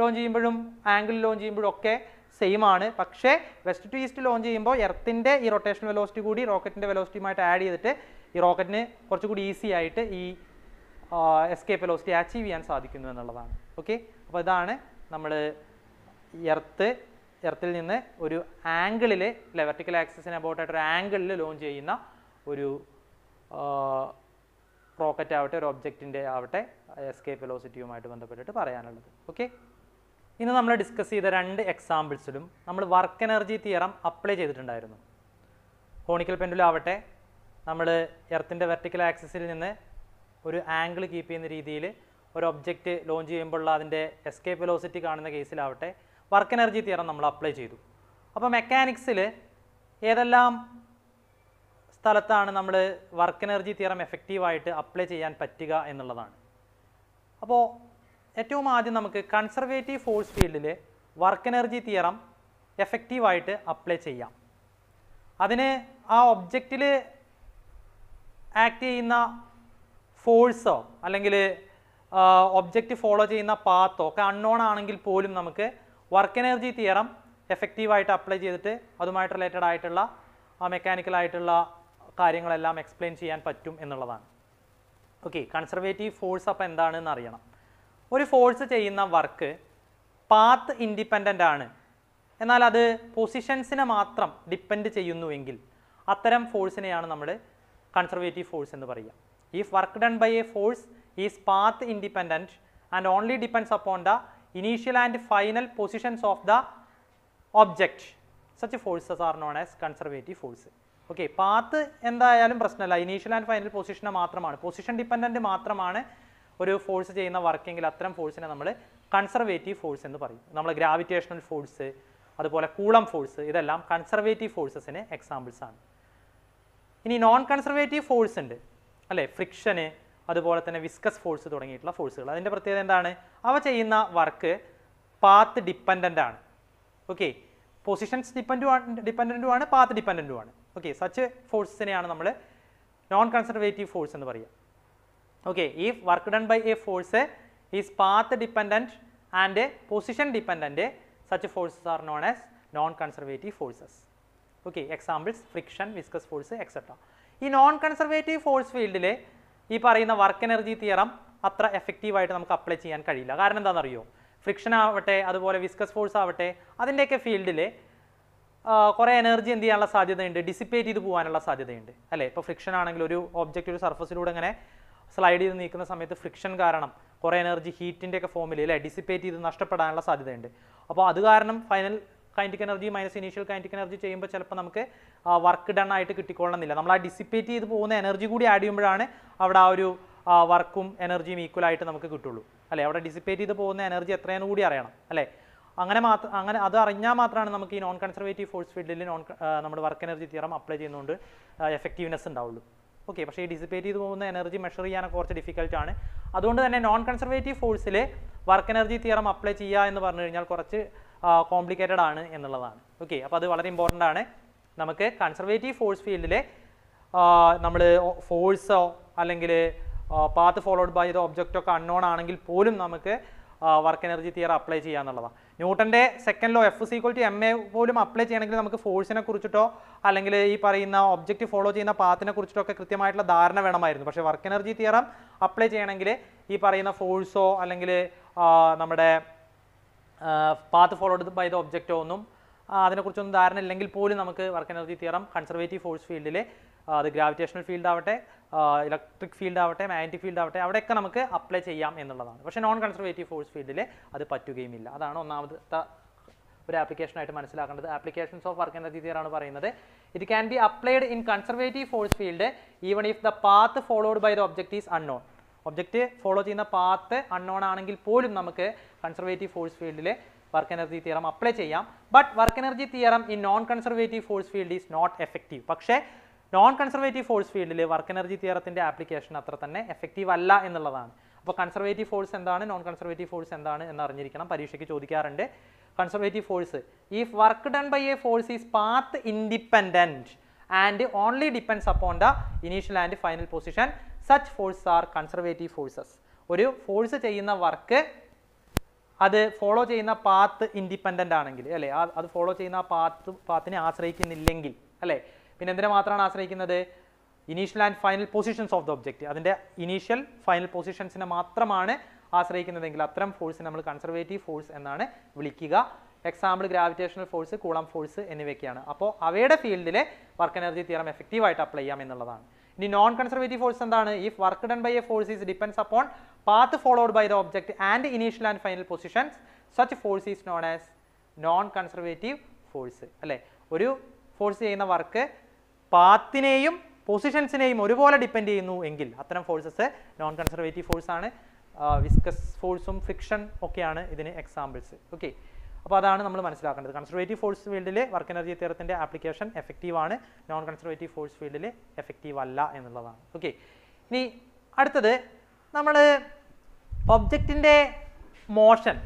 launch ചെയ്യുമ്പോഴും angle launch ചെയ്യുമ്പോഴും ഒക്കെ same ആണ്. പക്ഷേ വെസ്റ്റ് ടു ഈസ്റ്റ് ലോഞ്ച് ചെയ്യുമ്പോൾ എർത്തിന്റെ ഈ റൊട്ടേഷൻ വെലോസിറ്റി കൂടി റോക്കറ്റിന്റെ വെലോസിറ്റിയുമായിട്ട് ആഡ് ചെയ്തിട്ട് ഈ റോക്കറ്റിന് കുറച്ചുകൂടി ഈസി ആയിട്ട് ഈ എസ്കേപ്പ് വെലോസിറ്റി അച്ചീവ് ചെയ്യാൻ സാധിക്കുന്നു എന്നുള്ളതാണ്. ഓക്കെ അപ്പോൾ ഇതാണ് നമ്മൾ എർത്ത് എർത്തിൽ നിന്ന് ഒരു ആംഗിളിൽ അല്ലെ വെർട്ടിക്കൽ ആക്സിസിന് അബൌട്ടായിട്ട് ഒരു ആംഗിളിൽ ലോഞ്ച് ചെയ്യുന്ന ഒരു റോക്കറ്റ് ആവട്ടെ ഒരു ഒബ്ജക്റ്റിന്റെ ആവട്ടെ എസ്കേപ്പ് വെലോസിറ്റിയുമായിട്ട് ബന്ധപ്പെട്ടിട്ട് പറയാനുള്ളത്. ഓക്കെ ഇന്ന് നമ്മൾ ഡിസ്കസ് ചെയ്ത രണ്ട് എക്സാമ്പിൾസിലും നമ്മൾ വർക്ക് എനർജി തിയറം അപ്ലൈ ചെയ്തിട്ടുണ്ടായിരുന്നു. കോണിക്കൽ പെൻഡുലാവട്ടെ നമ്മൾ എർത്തിന്റെ വെർട്ടിക്കൽ ആക്സിസിൽ നിന്ന് ഒരു ആംഗിൾ കീപ്പ് ചെയ്യുന്ന രീതിയിൽ ഒരു ഒബ്ജക്റ്റ് ലോഞ്ച് ചെയ്യുമ്പോഴുള്ള അതിന്റെ എസ്കേപ്പ് വെലോസിറ്റി കാണുന്ന കേസിലാവട്ടെ വർക്ക് എനർജി തിയറം നമ്മൾ അപ്ലൈ ചെയ്തു. അപ്പോൾ മെക്കാനിക്സിൽ ഏതെല്ലാം സ്ഥലത്താണ് നമ്മൾ വർക്ക് എനർജി തിയറം എഫക്റ്റീവായിട്ട് അപ്ലൈ ചെയ്യാൻ പറ്റുക എന്നുള്ളതാണ്. അപ്പോൾ ഏറ്റവും ആദ്യം നമുക്ക് കൺസർവേറ്റീവ് ഫോഴ്സ് ഫീൽഡിൽ വർക്ക് എനർജി തിയറം എഫക്റ്റീവായിട്ട് അപ്ലൈ ചെയ്യാം. അതിന് ആ ഒബ്ജക്റ്റിൽ ആക്ട് ചെയ്യുന്ന ഫോഴ്സോ അല്ലെങ്കിൽ ഒബ്ജക്റ്റ് ഫോളോ ചെയ്യുന്ന പാത്തോ ഒക്കെ അൺനോൺ ആണെങ്കിൽ പോലും നമുക്ക് വർക്ക് എനർജി തിയറം എഫക്റ്റീവായിട്ട് അപ്ലൈ ചെയ്തിട്ട് അതുമായിട്ട് റിലേറ്റഡ് ആയിട്ടുള്ള മെക്കാനിക്കൽ ആയിട്ടുള്ള കാര്യങ്ങളെല്ലാം എക്സ്പ്ലെയിൻ ചെയ്യാൻ പറ്റും എന്നുള്ളതാണ്. ഓക്കെ കൺസർവേറ്റീവ് ഫോഴ്സ് അപ്പോൾ എന്താണെന്ന് അറിയണം. ഒരു ഫോഴ്സ് ചെയ്യുന്ന വർക്ക് പാത്ത് ഇൻഡിപെൻഡന്റ് ആണ്. എന്നാൽ അത് പൊസിഷൻസിനെ മാത്രം ഡിപ്പെൻഡ് ചെയ്യുന്നുവെങ്കിൽ അത്തരം ഫോഴ്സിനെയാണ് നമ്മൾ കൺസർവേറ്റീവ് ഫോഴ്സ് എന്ന് പറയുക. If work done by a force is path independent and only depends upon the initial and final positions of the object such forces are known as conservative force okay path എന്തായാലും പ്രശ്നമല്ല. Initial and final പൊസിഷനെ മാത്രമാണ്. Position dependent മാത്രമാണ്. ഒരു force ചെയ്യുന്ന വർക്കെങ്കിൽ അത്തരം ഫോഴ്സിനെ നമ്മൾ conservative force എന്ന് പറയും. നമ്മൾ ഗ്രാവിറ്റേഷണൽ ഫോഴ്സ് അതുപോലെ കൂളം ഫോഴ്സ് ഇതെല്ലാം കൺസർവേറ്റീവ് ഫോഴ്സസിന് എക്സാമ്പിൾസ് ആണ്. ഇനി നോൺ കൺസർവേറ്റീവ് ഫോഴ്സ് ഉണ്ട്. അല്ലേ? ഫ്രിക്ഷന് അതുപോലെ തന്നെ വിസ്കസ് ഫോഴ്സ് തുടങ്ങിയിട്ടുള്ള ഫോഴ്സുകൾ അതിന്റെ പ്രത്യേകത എന്താണ്? അവ ചെയ്യുന്ന വർക്ക് പാത്ത് ഡിപ്പെൻഡന്റ് ആണ്. ഓക്കെ പൊസിഷൻസ് ഡിപ്പെൻഡും ഡിപ്പെൻഡന്റും ആണ് പാത്ത് ഡിപ്പെൻഡന്റും ആണ് ഓക്കെ സച്ച് ഫോഴ്സസിനെയാണ് നമ്മൾ നോൺ കൺസർവേറ്റീവ് ഫോഴ്സ് എന്ന് പറയുക. Okay if work done by a force is path dependent and position dependent such forces are known as non-conservative forces. Okay examples friction viscous force etc ഈ non conservative force ഫീൽഡിൽ ഈ പറയുന്ന work energy theorem അത്ര എഫക്റ്റീവായിട്ട് നമുക്ക് apply ചെയ്യാൻ കഴിയില്ല. കാരണം എന്താണെന്നറിയോ? ഫ്രിക്ഷൻ ആവട്ടെ അതുപോലെ വിസ്കസ് ഫോഴ്സ് ആവട്ടെ അതിന്റെയൊക്കെ ഫീൽഡിൽ കുറേ എനർജി എന്ത് ചെയ്യാനുള്ള സാധ്യതയുണ്ട് ഡിസിപ്പേറ്റ് ചെയ്ത് പോകാനുള്ള സാധ്യതയുണ്ട്. അല്ലേ? ഇപ്പോൾ ഫ്രിക്ഷൻ ആണെങ്കിൽ ഒരു ഒബ്ജക്റ്റ് ഒരു സർഫസിലൂടെ ഇങ്ങനെ സ്ലൈഡ് ചെയ്ത് നീക്കുന്ന സമയത്ത് ഫ്രിക്ഷൻ കാരണം കുറേ എനർജി ഹീറ്റിന്റെ ഒക്കെ ഫോമിൽ അല്ലേ? ഡിസിപ്പേറ്റ് ചെയ്ത് നഷ്ടപ്പെടാനുള്ള സാധ്യതയുണ്ട്. അപ്പോൾ അത് കാരണം final kinetic energy minus initial kinetic energy ചെയ്യുമ്പോൾ ചിലപ്പോൾ നമുക്ക് വർക്ക് ഡൺ ആയിട്ട് കിട്ടിക്കൊള്ളണമെന്നില്ല. നമ്മൾ ആ ഡിസിപ്പേറ്റ് ചെയ്ത് പോകുന്ന എനർജി കൂടി ആഡ് ചെയ്യുമ്പോഴാണ് അവിടെ ആ ഒരു വർക്കും എനർജിയും ഈക്വൽ ആയിട്ട് നമുക്ക് കിട്ടുള്ളൂ. അല്ലേ? അവിടെ ഡിസിപ്പേറ്റ് ചെയ്ത് പോകുന്ന എനർജി എത്രയെന്ന് കൂടി അറിയണം. അല്ലേ? അങ്ങനെ മാത്രം അങ്ങനെ അത് അറിഞ്ഞാൽ മാത്രമാണ് നമുക്ക് ഈ നോൺ കൺസർവേറ്റീവ് ഫോഴ്സ് ഫീൽഡിൽ നോൺ നമ്മുടെ വർക്ക് എനർജി തിയറം അപ്ലൈ ചെയ്യുന്നതുകൊണ്ട് എഫക്റ്റീവ്നെസ് ഉണ്ടാവുള്ളൂ. ഓക്കെ പക്ഷേ ഈ ഡിസിപ്പേറ്റ് ചെയ്ത് പോകുന്ന എനർജി മെഷർ ചെയ്യാനൊക്കെ കുറച്ച് ഡിഫിക്കൽട്ട് ആണ്. അതുകൊണ്ട് തന്നെ നോൺ കൺസർവേറ്റീവ് ഫോഴ്സിൽ വർക്ക് എനർജി തിയറം അപ്ലൈ ചെയ്യുക എന്ന് പറഞ്ഞു കഴിഞ്ഞാൽ കുറച്ച് കോംപ്ലിക്കേറ്റഡ് ആണ് എന്നുള്ളതാണ്. ഓക്കെ അപ്പോൾ അത് വളരെ ഇമ്പോർട്ടന്റ് ആണ്. നമുക്ക് കൺസർവേറ്റീവ് ഫോഴ്സ് ഫീൽഡിലെ നമ്മൾ ഫോഴ്സോ അല്ലെങ്കിൽ പാത്ത് ഫോളോഡ് ബൈ ദ ഒബ്ജക്റ്റൊക്കെ അൺനോൺ ആണെങ്കിൽ പോലും നമുക്ക് വർക്ക് എനർജി തിയർ അപ്ലൈ ചെയ്യുക എന്നുള്ളതാണ്. ന്യൂട്ടന്റെ second law F equal to M A പോലും അപ്ലൈ ചെയ്യണമെങ്കിൽ നമുക്ക് ഫോഴ്സിനെ കുറിച്ചിട്ടോ അല്ലെങ്കിൽ ഈ പറയുന്ന ഒബ്ജക്റ്റ് ഫോളോ ചെയ്യുന്ന പാത്തിനെ കുറിച്ചിട്ടോ ഒക്കെ കൃത്യമായിട്ടുള്ള ധാരണ വേണമായിരുന്നു. പക്ഷേ വർക്ക് എനർജി തിയറം അപ്ലൈ ചെയ്യണമെങ്കിൽ ഈ പറയുന്ന ഫോഴ്സോ അല്ലെങ്കിൽ നമ്മുടെ പാത്ത് ഫോളോഡ് ബൈ ദ ഒബ്ജക്റ്റോ ഒന്നും അതിനെക്കുറിച്ചൊന്നും ധാരണ ഇല്ലെങ്കിൽ പോലും നമുക്ക് work energy theorem conservative force ഫീൽഡിൽ അത് ഗ്രാവിറ്റേഷണൽ ഫീൽഡ് ആവട്ടെ ഇലക്ട്രിക് ഫീൽഡ് ആവട്ടെ മാഗ്നറ്റിക് ഫീൽഡ് ആവട്ടെ അവിടെയൊക്കെ നമുക്ക് അപ്ലൈ ചെയ്യാം എന്നുള്ളതാണ്. പക്ഷേ നോൺ കൺസർവേറ്റീവ് ഫോഴ്സ് ഫീൽഡിൽ അത് പറ്റുകയുമില്ല. അതാണ് ഒന്നാമത്തെ ഒരു ആപ്ലിക്കേഷനായിട്ട് മനസ്സിലാക്കേണ്ടത്. ആപ്ലിക്കേഷൻസ് ഓഫ് വർക്ക് എനർജി രീതിയിലാണ് പറയുന്നത്. It can be applied in conservative force field even if the path followed by the object is unknown object follow ചെയ്യുന്ന പാത്ത് അൺനോൺ ആണെങ്കിൽ പോലും നമുക്ക് കൺസർവേറ്റീവ് ഫോഴ്സ് ഫീൽഡിൽ വർക്ക് എനർജി തിയറം അപ്ലൈ ചെയ്യാം. But work energy theorem in non conservative force field is not effective പക്ഷേ non conservative force ഫീൽഡിൽ work energy തിയറത്തിന്റെ application അത്ര തന്നെ എഫക്റ്റീവ് അല്ല എന്നുള്ളതാണ്. അപ്പോൾ കൺസർവേറ്റീവ് ഫോഴ്സ് എന്താണ്? നോൺ കൺസർവേറ്റീവ് ഫോഴ്സ് എന്താണ് എന്ന് അറിഞ്ഞിരിക്കണം പരീക്ഷയ്ക്ക് ചോദിക്കാറുണ്ട്. Conservative force if work done by a force is path independent and only depends upon the initial and final position such force are conservative forces ഒരു ഫോഴ്സ് ചെയ്യുന്ന work അത് follow ചെയ്യുന്ന path independent ആണെങ്കിൽ അല്ലേ? അത് ഫോളോ ചെയ്യുന്ന path പാത്തിനെ ആശ്രയിക്കുന്നില്ലെങ്കിൽ അല്ലേ? പിന്നെ എന്തിനെ മാത്രമാണ് ആശ്രയിക്കുന്നത്? Initial and final positions of the object അതിന്റെ ഇനീഷ്യൽ ഫൈനൽ പൊസിഷൻസിനെ മാത്രമാണ് ആശ്രയിക്കുന്നതെങ്കിൽ അത്തരം ഫോഴ്സിനെ നമ്മൾ കൺസർവേറ്റീവ് ഫോഴ്സ് എന്നാണ് വിളിക്കുക. Example gravitational force coulomb force എന്നിവയൊക്കെയാണ്. അപ്പോൾ അവയുടെ ഫീൽഡിലെ വർക്ക് എനർജി തിയറം എഫക്റ്റീവായിട്ട് അപ്ലൈ ചെയ്യാം എന്നുള്ളതാണ്. ഇനി നോൺ കൺസർവേറ്റീവ് ഫോഴ്സ് എന്താണ്? If work done by a force is depends upon path followed by the object and initial and final positions such force is known as non conservative force അല്ലേ? ഒരു force ചെയ്യുന്ന work പാത്തിനെയും പൊസിഷൻസിനെയും ഒരുപോലെ depend ചെയ്യുന്നു എങ്കിൽ അത്തരം forces non conservative force ആണ് viscous ഫോഴ്സും friction ഒക്കെയാണ് ഇതിന് എക്സാമ്പിൾസ് ഓക്കെ അപ്പോൾ അതാണ് നമ്മൾ മനസ്സിലാക്കേണ്ടത്. കൺസർവേറ്റീവ് ഫോഴ്സ് ഫീൽഡിലെ വർക്ക് എനർജി തിയറത്തിന്റെ ആപ്ലിക്കേഷൻ എഫക്റ്റീവ് ആണ്. നോൺ കൺസർവേറ്റീവ് ഫോഴ്സ് ഫീൽഡിൽ എഫക്റ്റീവ് അല്ല എന്നുള്ളതാണ്. ഓക്കെ ഇനി അടുത്തത് നമ്മൾ ഒബ്ജക്റ്റിന്റെ മോഷൻ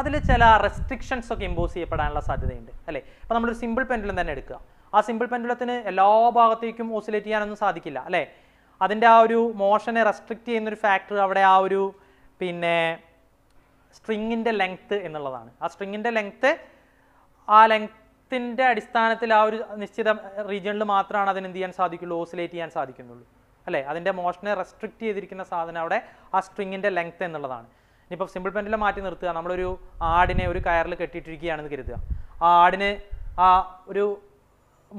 അതിൽ ചില റെസ്ട്രിക്ഷൻസ് ഒക്കെ ഇമ്പോസ് ചെയ്യപ്പെടാനുള്ള സാധ്യതയുണ്ട്. അല്ലേ? അപ്പോൾ നമ്മളൊരു സിമ്പിൾ പെൻഡുലം തന്നെ എടുക്കുക. ആ സിമ്പിൾ പെൻഡുലത്തിന് എല്ലാ ഭാഗത്തേക്കും ഓസിലേറ്റ് ചെയ്യാനൊന്നും സാധിക്കില്ല അല്ലേ? അതിന്റെ ആ ഒരു മോഷനെ റെസ്ട്രിക്റ്റ് ചെയ്യുന്നൊരു ഫാക്ടർ അവിടെ ആ ഒരു പിന്നെ സ്ട്രിങ്ങിന്റെ ലെങ്ത്ത് എന്നുള്ളതാണ്. ആ സ്ട്രിങ്ങിന്റെ ലെങ്ത്ത് ആ ലെങ്ത്തിന്റെ അടിസ്ഥാനത്തിൽ ആ ഒരു നിശ്ചിത റീജിയണിൽ മാത്രമാണ് അതിന് എന്ത് ചെയ്യാൻ സാധിക്കുള്ളൂ? ഓസിലേറ്റ് ചെയ്യാൻ സാധിക്കുന്നുള്ളൂ അല്ലേ? അതിന്റെ മോഷനെ റെസ്ട്രിക്റ്റ് ചെയ്തിരിക്കുന്ന സാധനം അവിടെ ആ സ്ട്രിങ്ങിന്റെ ലെങ്ത്ത് എന്നുള്ളതാണ്. ഇനിയിപ്പോൾ സിമ്പിൾ പെൻഡിലെ മാറ്റി നിർത്തുക. നമ്മളൊരു ആടിനെ ഒരു കയറിൽ കെട്ടിയിട്ടിരിക്കുകയാണെന്ന് കരുതുക. ആ ആടിന് ആ ഒരു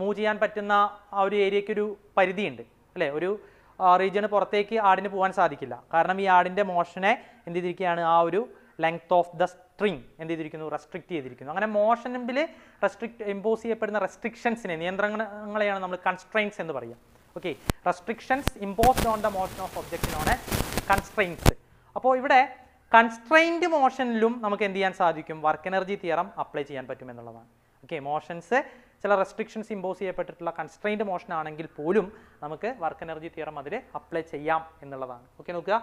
മൂവ് ചെയ്യാൻ പറ്റുന്ന ആ ഒരു ഏരിയയ്ക്ക് ഒരു പരിധിയുണ്ട് അല്ലേ? ഒരു റീജിയന് പുറത്തേക്ക് ആടിന് പോകാൻ സാധിക്കില്ല. കാരണം ഈ ആടിന്റെ മോഷനെ എന്ത് ചെയ്തിരിക്കുകയാണ്? ആ ഒരു ലെങ്ത് ഓഫ് ദ സ്ട്രിങ് എന്ത് ചെയ്തിരിക്കുന്നു? റെസ്ട്രിക്റ്റ് ചെയ്തിരിക്കുന്നു. അങ്ങനെ മോഷനിൽ റെസ്ട്രിക്ട് ഇമ്പോസ് ചെയ്യപ്പെടുന്ന റെസ്ട്രിക്ഷൻസിനെ നിയന്ത്രണങ്ങളെയാണ് നമ്മൾ കൺസ്ട്രെയിൻസ് എന്ന് പറയുക. Okay restrictions imposed on the motion of object non constraints അപ്പോൾ ഇവിടെ കൺസ്ട്രെയിൻഡ് മോഷനിലും നമുക്ക് എന്ത് ചെയ്യാൻ സാധിക്കും? വർക്ക് എനർജി തിയറം അപ്ലൈ ചെയ്യാൻ പറ്റും എന്നുള്ളതാണ്. ഓക്കെ മോഷൻസ് ചില റെസ്ട്രിക്ഷൻസ് ഇമ്പോസ് ചെയ്യപ്പെട്ടിട്ടുള്ള കൺസ്ട്രെയിൻഡ് മോഷൻ ആണെങ്കിൽ പോലും നമുക്ക് വർക്ക് എനർജി തിയറം അതിൽ അപ്ലൈ ചെയ്യാം എന്നുള്ളതാണ്. ഓക്കെ നോക്കുക.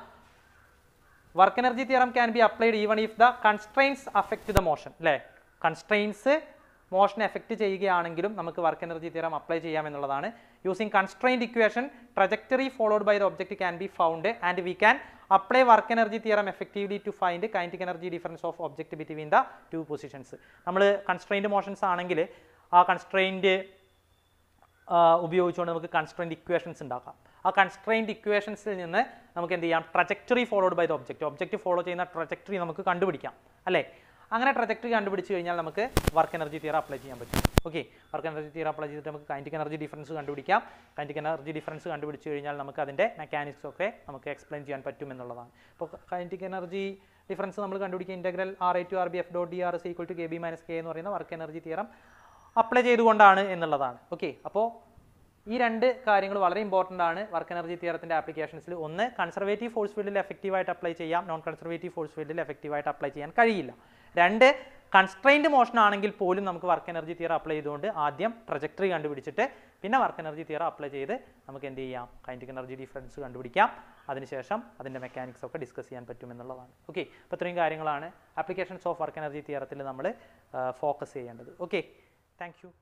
Work energy theorem can be applied even if the constraints affect the motion അല്ലേ കൺസ്ട്രെയിൻസ് മോഷൻ എഫക്റ്റ് ചെയ്യുകയാണെങ്കിലും നമുക്ക് വർക്ക് എനർജി തിയറം അപ്ലൈ ചെയ്യാം എന്നുള്ളതാണ്. Using constrained equation trajectory followed by the object can be found and we can apply work energy theorem effectively to find kinetic energy difference of object between the two positions നമ്മൾ constrained motions ആണെങ്കിൽ ആ constraint ഉപയോഗിച്ചുകൊണ്ട് നമുക്ക് constraint equations ഉണ്ടാക്കാം. ആ constraint ഇക്വേഷൻസിൽ നിന്ന് നമുക്ക് എന്ത് ചെയ്യാം? Trajectory followed by the object object follow ചെയ്യുന്ന ട്രജക്ടറി നമുക്ക് കണ്ടുപിടിക്കാം. അല്ലേ? അങ്ങനെ ട്രജക്ടറി കണ്ടുപിടിച്ച് കഴിഞ്ഞാൽ നമുക്ക് വർക്ക് എനർജി തിയറ അപ്ലൈ ചെയ്യാൻ പറ്റും. Okay work energy theorem apply ചെയ്തിട്ട് നമുക്ക് കൈന്റിക് എനർജി ഡിഫറൻസ് കണ്ടുപിടിക്കാം. കൈന്റിക് എനർജി ഡിഫറൻസ് കണ്ടുപിടിച്ച് കഴിഞ്ഞാൽ നമുക്ക് അതിന്റെ മെക്കാനിക്സ് ഒക്കെ നമുക്ക് എക്സ്പ്ലെയിൻ ചെയ്യാൻ പറ്റും എന്നുള്ളതാണ്. ഇപ്പോൾ കൈന്റിക് എനർജി ഡിഫറൻസ് നമ്മൾ കണ്ടുപിടിക്കുക. Integral R A to R B F dot D R is equal to K B minus K എന്ന് പറയുന്ന വർക്ക് എനർജി തിയറം അപ്ലൈ ചെയ്തുകൊണ്ടാണ് എന്നുള്ളതാണ്. ഓക്കെ അപ്പോൾ ഈ രണ്ട് കാര്യങ്ങൾ വളരെ ഇമ്പോർട്ടന്റ് ആണ്. വർക്ക് എനർജി തിയറത്തിന്റെ ആപ്ലിക്കേഷൻസിൽ ഒന്ന് കൺസർവേറ്റീവ് ഫോഴ്സ് ഫീൽഡിൽ എഫക്റ്റീവായിട്ട് അപ്ലൈ ചെയ്യാം. നോൺ കൺസർവേറ്റീവ് ഫോഴ്സ് ഫീൽഡിൽ എഫക്റ്റീവായിട്ട് അപ്ലൈ ചെയ്യാൻ കഴിയില്ല. രണ്ട് കൺസ്ട്രെയിൻഡ് മോഷൻ ആണെങ്കിൽ പോലും നമുക്ക് വർക്ക് എനർജി തിയർ അപ്ലൈ ചെയ്തുകൊണ്ട് ആദ്യം പ്രൊജക്ടറി കണ്ടുപിടിച്ചിട്ട് പിന്നെ വർക്ക് എനർജി തിയർ അപ്ലൈ ചെയ്ത് നമുക്ക് എന്ത് ചെയ്യാം? കൈന്റിക് എനർജി ഡിഫറൻസ് കണ്ടുപിടിക്കാം. അതിനുശേഷം അതിന്റെ മെക്കാനിക്സ് ഒക്കെ ഡിസ്കസ് ചെയ്യാൻ പറ്റും എന്നുള്ളതാണ്. ഓക്കെ അപ്പോൾ ഇത്രയും കാര്യങ്ങളാണ്. ആപ്ലിക്കേഷൻസ് ഓഫ് വർക്ക് എനർജി തിയറത്തിൽ നമ്മൾ ഫോക്കസ് ചെയ്യേണ്ടത്. Okay Thank you.